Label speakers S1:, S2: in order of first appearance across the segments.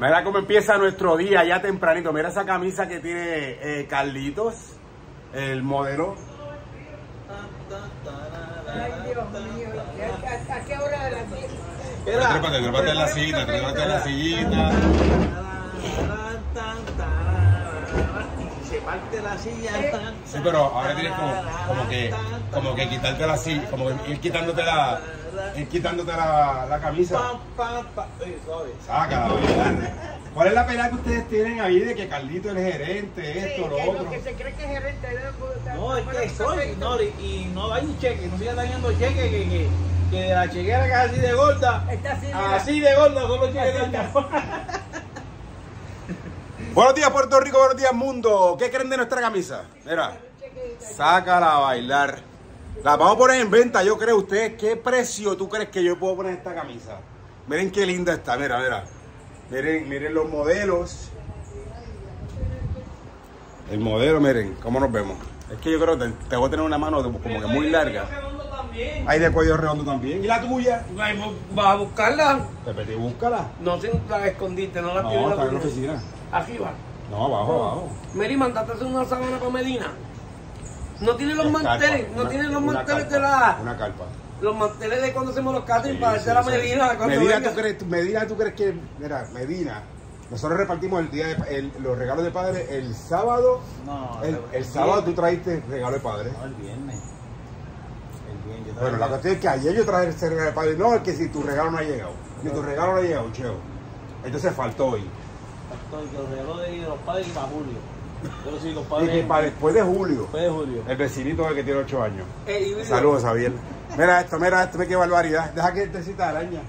S1: Mira cómo empieza nuestro día ya tempranito. Mira esa camisa que tiene eh, Carlitos, el modelo.
S2: Ay, Dios mío. ¿A, a qué hora de la?
S3: Era.
S1: Trépate, trépate en la sillita, trépate en la sillita.
S3: Se parte la silla.
S1: Sí, pero ahora tienes como, como que como que quitarte la silla, como que ir quitándote la ir quitándote la, la camisa.
S3: Pam, pam, pam. Oye, suave.
S1: Sácala, ¿verdad? ¿Cuál es la pelea que ustedes tienen ahí de que Carlito es el gerente,
S2: Sí,
S1: esto, lo
S2: que
S1: otro?
S2: lo que se cree que es gerente. de-
S3: No, es que soy, no, y- y no hay un cheque, no sigan dañando cheque que, que, que de la chequera que es así de gorda,
S2: Está así,
S3: así de gorda son los cheques de
S1: Buenos días Puerto Rico, buenos días mundo. ¿Qué creen de nuestra camisa? Mira, sácala a bailar. La vamos a poner en venta, yo creo. ¿Ustedes qué precio tú crees que yo puedo poner esta camisa? Miren qué linda está, mira, mira. Miren, miren los modelos. El modelo, miren, cómo nos vemos. Es que yo creo que te, te voy a tener una mano como que muy larga. Hay de cuello redondo también. ¿Y la tuya?
S4: ¿Vas a buscarla?
S1: Te búscala.
S4: No sé, la escondiste, no la
S1: No,
S4: tienes
S1: está en la
S4: oficina. Arriba.
S1: No, abajo, abajo.
S4: Mary, mandaste a hacer una sábana para Medina. No tiene los
S1: Es
S4: manteles,
S1: carpa,
S4: no
S1: una-
S4: tiene los manteles
S1: carpa,
S4: de la.
S1: Una carpa.
S4: Los manteles de cuando hacemos los catering
S1: Sí,
S4: para
S1: sí,
S4: hacer la. Medina.
S1: Medina. ¿tú crees, Medina, ¿tú crees que, mira, Medina, nosotros repartimos el día de, el- los regalos de padre el sábado,
S3: No,
S1: el, el sábado tú trajiste regalo de padre.
S3: No, el viernes. El viernes. Yo
S1: Bueno, la cuestión es que ayer yo traje ese regalo de padre, no, es que si tu regalo no ha llegado, ni tu regalo no ha llegado, cheo. Entonces faltó hoy.
S3: Estoy que los regalos de los padres y para Julio. Pero sí,
S1: Y que para después de julio,
S3: Después de Julio.
S1: el vecinito el que tiene 8 años.
S4: Eh, y-
S1: Saludos, Javier. Mira esto, mira esto, qué barbaridad. Deja que te cita araña.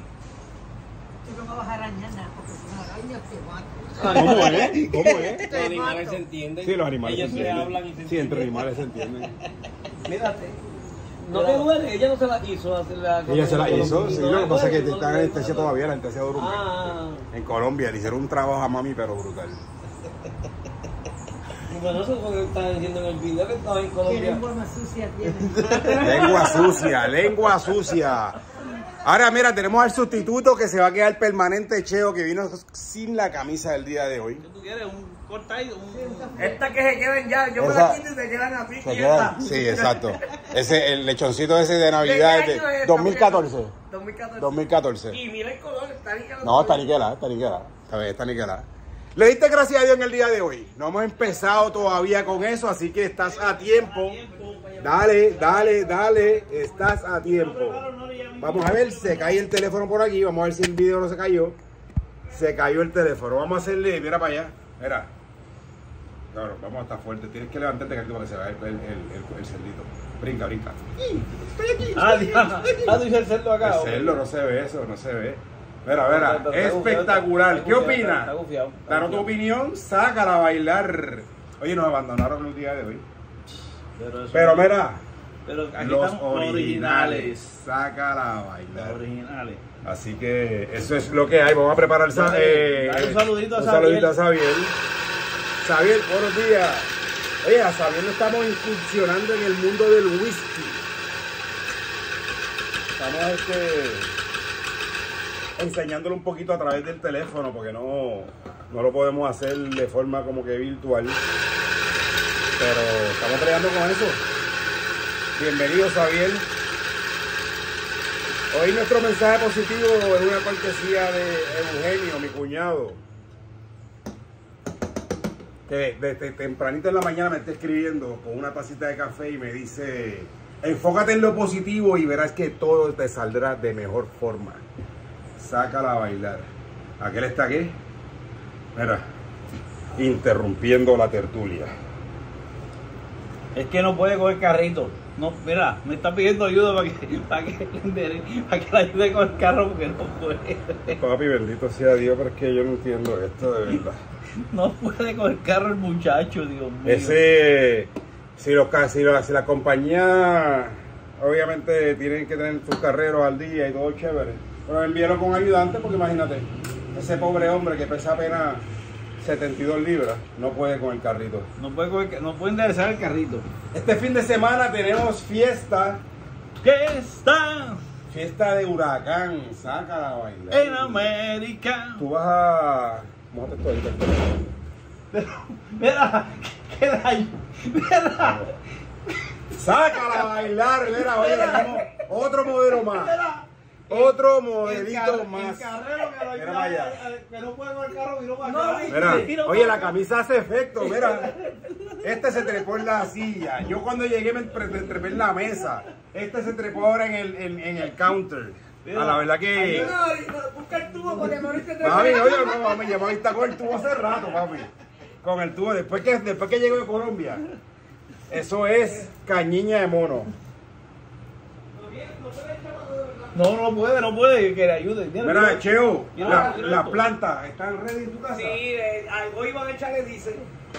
S2: Tú no me vas a arañar nada, porque si me arañas te mato.
S1: ¿Cómo es? ¿Cómo es?
S4: Los animales se entienden.
S1: Sí, los animales
S4: Ellos
S1: se
S4: se
S1: entienden.
S4: hablan y se
S1: Sí, entre
S4: entienden.
S1: animales se entienden.
S4: Mírate. No te duele, ella no se la hizo hacer la
S1: Ella se la hizo, sí, lo que pasa es que está en anestesia todavía, la anestesia dura.
S4: Ah,
S1: En Colombia le hicieron un trabajo a mami, pero brutal.
S4: bueno, eso es lo que estaban diciendo en el video que estaba en
S2: Qué
S4: Colombia.
S2: lengua más sucia tienes.
S1: Lengua sucia, lengua sucia. Ahora mira, tenemos al sustituto que se va a quedar permanente cheo que vino sin la camisa del día de hoy.
S3: ¿Qué tú quieres? Un cortadito, un.
S4: Estas que se queden ya, yo me
S1: Esa-
S4: las quito y se quedan así.
S1: Se
S4: quietas.
S1: quedan- Sí, exacto. Ese, el lechoncito ese de Navidad es
S4: ¿De qué año
S1: de
S4: es?
S1: 2014.
S4: 2014.
S1: 2014.
S4: Y mira el color, está niquelado.
S1: No, está niquelada, está niquelada. Está bien, está niquelada. Le diste gracias a Dios en el día de hoy. No hemos empezado todavía con eso, así que estás a tiempo. Dale, dale, dale, estás a tiempo. Vamos a ver, se cae el teléfono por aquí, vamos a ver si el video no se cayó. Se cayó el teléfono, vamos a hacerle, mira para allá, mira. No, vamos a estar fuerte, tienes que levantarte Carlito, para que se vea el, el, el, el cerdito. Brinca, brinca.
S3: Ah, Diana. Ah, tú dices el cerdo acá.
S1: El cerdo, no se ve eso, no se ve.
S3: Está gufiado,
S1: espectacular. ¿Qué opinas? Danos tu opinión, sácala a bailar. Oye, nos abandonaron el día de hoy.
S3: Pero,
S1: Pero mira,
S3: Pero aquí
S1: los originales, sácala a
S3: Los
S1: bailar.
S3: originales.
S1: Así que eso es lo que hay. Vamos a preparar eh,
S3: un saludito a
S1: un saludito a Xavier. Xavier, buenos días. Oye, a Xavier lo estamos incursionando en el mundo del whisky. Estamos este, enseñándolo un poquito a través del teléfono porque no, no lo podemos hacer de forma como que virtual. Pero estamos peleando con eso. Bienvenido, Xavier. Hoy nuestro mensaje positivo es una cortesía de Eugenio, mi cuñado. Que desde tempranito en la mañana me está escribiendo con una tacita de café y me dice, enfócate en lo positivo y verás que todo te saldrá de mejor forma. Sácala a bailar. Aquel está aquí. Mira, interrumpiendo la tertulia.
S3: Es que no puede coger carrito. No, mira, me está pidiendo ayuda para que, para que, para que la ayude con el carro porque no puede.
S1: Papi, bendito sea Dios, pero es que yo no entiendo esto de verdad.
S3: No puede con el carro el muchacho, Dios mío.
S1: Ese, si, los, si, la, si la compañía, obviamente tienen que tener sus carreros al día y todo chévere, pero envíalo con ayudante porque imagínate, ese pobre hombre que pesa apenas 72 libras, no puede con el carrito.
S3: No puede, coger- no puede enderezar el carrito.
S1: Este fin de semana tenemos fiesta,
S3: ¿Qué está?
S1: fiesta de huracán, sácala a bailar.
S3: En América.
S1: Tú vas a. Mójate esto ahorita.
S3: Mira, qué daño. Mira,
S1: Sácala a bailar, mira, oye,
S3: Mira.
S1: otro modelo más.
S3: mira.
S1: Otro
S3: El
S1: modelito más.
S3: Ayuda,
S1: oye, la camisa hace efecto, mira. Este se trepó en la silla. Yo cuando llegué me tre- me trepé en la mesa. Este se trepó ahora en el, en, en el counter. A la verdad que.
S4: Busca el tubo porque me
S1: Mami, oye, no, mami, ya está con el tubo hace rato, papi. Con el tubo, después que, después que llego de Colombia. Eso es cañiña de mono.
S3: No, no puede, no puede, que le ayude. Mira,
S1: Mira. Cheo, la-
S3: mira
S1: las
S3: esto.
S1: plantas están ready en tu casa.
S4: Sí, eh, a- hoy van a echarle dice.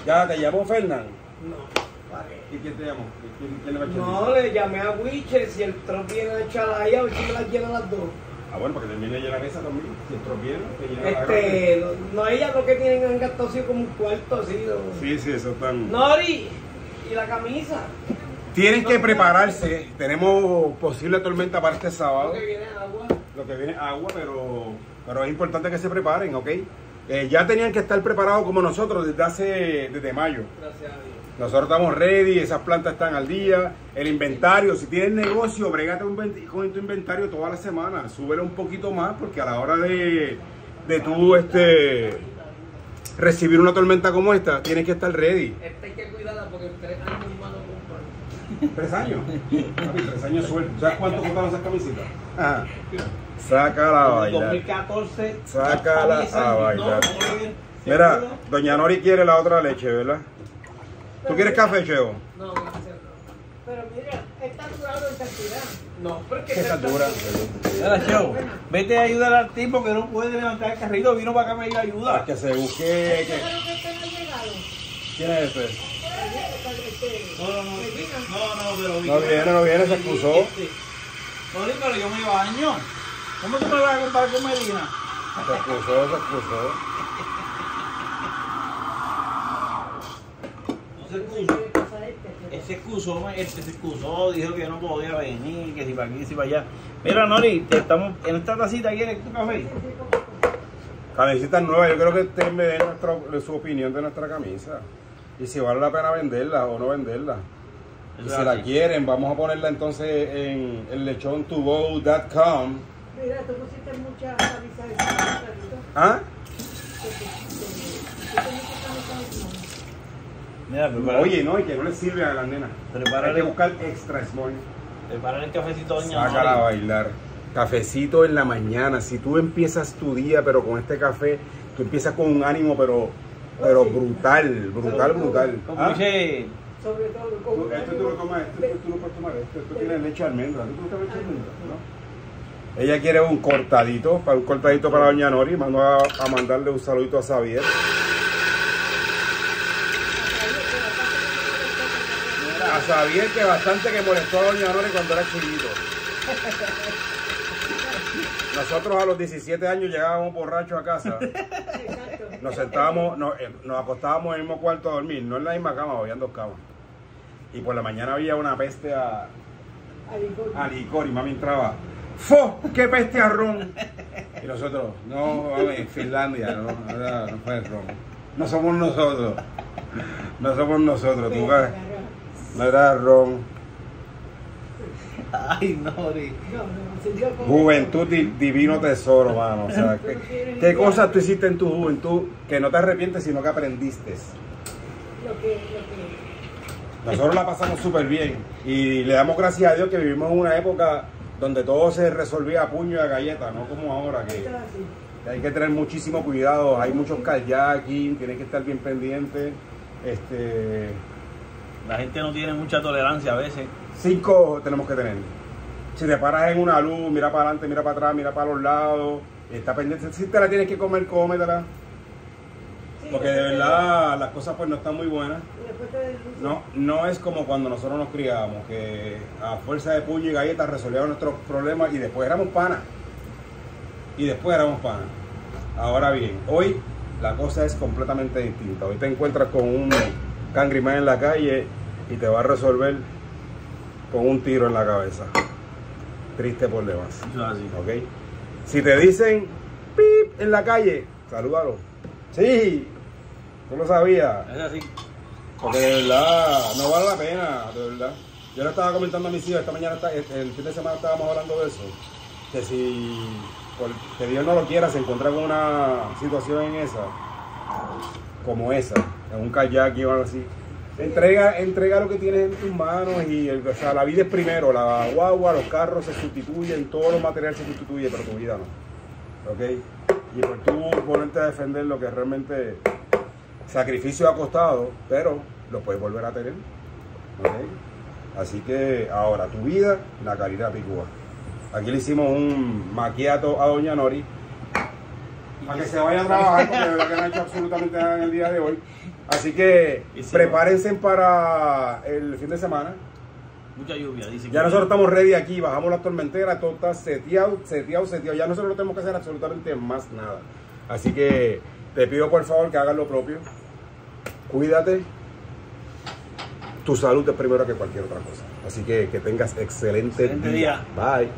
S1: Ya te llamó Fernán.
S4: No, ¿para qué?
S1: ¿Y quién te llamó? ¿Quién, quién le va a echar?
S4: No, le llamé a Wiches si el tron viene a echar ahí a ver si me las llena las dos.
S1: Ah, bueno, para que termine de llenar esa también. Si entró bien, que llena la
S4: Este, no, no, ellas lo que tienen han gastado así como un cuarto así. ¿no?
S1: Sí, sí, eso están.
S4: Nori, y la camisa.
S1: Tienen que prepararse. Tenemos posible tormenta para este sábado.
S4: Lo que viene agua.
S1: Lo que viene es agua, pero, pero es importante que se preparen, ¿ok? Eh, ya tenían que estar preparados como nosotros desde hace desde mayo.
S4: Gracias a Dios.
S1: Nosotros estamos ready, esas plantas están al día. El inventario, si tienes negocio, ven- con tu inventario toda la semana. Súbelo un poquito más porque a la hora de, de tú este, recibir una tormenta como esta, tienes que estar ready.
S4: Esta hay que cuidarla porque en tres años más no compran.
S1: ¿Tres años? Papi, tres años suelto. ¿Sabes cuánto costaron esas camisetas? Ajá. Sácala a bailar.
S3: 2014.
S1: Sácala a
S3: no,
S1: bailar. Mira, doña Nori quiere la otra leche, ¿verdad? ¿Tú quieres café, Cheo?
S4: No, gracias.
S2: Pero mira, está durado en cantidad.
S4: No, porque
S1: ¿Qué está dura?
S3: Mira, Cheo, vete a ayudar al tipo que no puede levantar el carrito. Vino para acá a pedir
S1: Para
S3: ayuda.
S1: que se busque...
S2: no.
S1: ¿Quién es ese?
S3: No, no, no. No, no, pero.
S1: No viene, no viene, se excusó.
S3: No, pero yo me baño. ¿Cómo tú me vas a comparar con Medina?
S1: Se excusó, se excusó.
S3: No se
S2: ¿qué
S3: excusa.
S2: le pasa a este?
S3: Él se excusó, se excusó, dijo que no podía venir, que si para aquí, que si para allá. Mira, Nori, te estamos en esta tacita, ¿quieres tu café?
S1: Camiseta nueva, yo creo que usted me dé nuestra- su opinión de nuestra camisa. Y si vale la pena venderla o no venderla. Y si la quieren, vamos a ponerla entonces en el lechontogo.com.
S2: Mira, tú pusiste mucha camisa de
S1: ¿Ah?
S3: Mira, prepara,
S1: Oye, no, y que no le sirve a las nenas. Hay
S3: prepara,
S1: que buscar extra small.
S3: prepara el cafecito, doña
S1: Sácala a bailar. Cafecito en la mañana. Si tú empiezas tu día, pero con este café, tú empiezas con un ánimo, pero, pero brutal, brutal, brutal.
S3: Como
S1: ¿Ah?
S3: dice,
S2: Sobre todo
S1: Esto tú lo tomas, esto tú no puedes tomar esto, esto tiene leche de almendra. ¿Tú no tomas leche de almendra? ¿No? Ella quiere un cortadito, para un cortadito para doña Nori. Mando a, a mandarle un saludito a Xavier. A Xavier que bastante que molestó a doña Nori cuando era chiquito. Nosotros a los 17 años llegábamos borrachos a casa. Nos sentábamos, nos, eh, nos acostábamos en el mismo cuarto a dormir, no en la misma cama, habían dos camas. Y por la mañana había una peste a, a licor y mami entraba, ¡Fo! ¡Qué peste a ron! Y nosotros, no, mami, en Finlandia, no, no, era- no fue el ron. No somos nosotros. No somos nosotros, tú. No era ron.
S3: ay, Nori.
S1: Juventud di- divino tesoro, mano. O sea, ¿qué, qué cosas tú hiciste en tu juventud que no te arrepientes, sino que aprendiste?
S2: Lo que, lo que,
S1: Nosotros la pasamos súper bien y le damos gracias a Dios que vivimos en una época donde todo se resolvía a puño y a galleta, no como ahora que hay que tener muchísimo cuidado, hay muchos kayaking, tienes que estar bien pendiente. Este,
S3: La gente no tiene mucha tolerancia a veces.
S1: Cinco ojos tenemos que tener. Si te paras en una luz, mira para adelante, mira para atrás, mira para los lados, está pendiente. Si te la tienes que comer, cómetela.
S2: Sí,
S1: Porque de
S2: te-
S1: verdad las cosas pues no están muy buenas.
S2: te-
S1: No, no es como cuando nosotros nos criábamos, que a fuerza de puño y galletas resolvíamos nuestros problemas y después éramos panas. Y después éramos panas. Ahora bien, hoy la cosa es completamente distinta. Hoy te encuentras con un cangrimán en la calle y te va a resolver con un tiro en la cabeza. triste por demás.
S3: Eso es así.
S1: ¿Ok? Si te dicen pip en la calle, salúdalo. Sí, tú lo sabías.
S3: Es así.
S1: Porque de verdad, no vale la pena, de verdad. Yo le estaba comentando a mis hijos, esta mañana, está- el el fin de semana estábamos hablando de eso, que si, por- que Dios no lo quiera, se encuentra con una situación en esa, como esa, en un kayak y algo así, entrega, entrega lo que tienes en tus manos y o sea, la vida es primero, la guagua, los carros se sustituyen, todos los materiales se sustituyen, pero tu vida no. ¿Ok? Y por tú ponerte a defender lo que realmente sacrificio ha costado, pero lo puedes volver a tener. ¿ok? Así que ahora tu vida, la calidad picúa. Aquí le hicimos un maquiato a Doña Nori para que se vaya a trabajar, porque de verdad que no ha hecho absolutamente nada en el día de hoy. Así que prepárense para el fin de semana.
S3: Mucha lluvia, dice.
S1: Ya nosotros estamos ready aquí, bajamos la tormentera, todo está seteado, seteado, seteado. Ya nosotros no tenemos que hacer absolutamente más nada. Así que te pido por favor que hagas lo propio. Cuídate. Tu salud es primero que cualquier otra cosa. Así que que tengas excelente,
S3: Excelente día.
S1: Bye.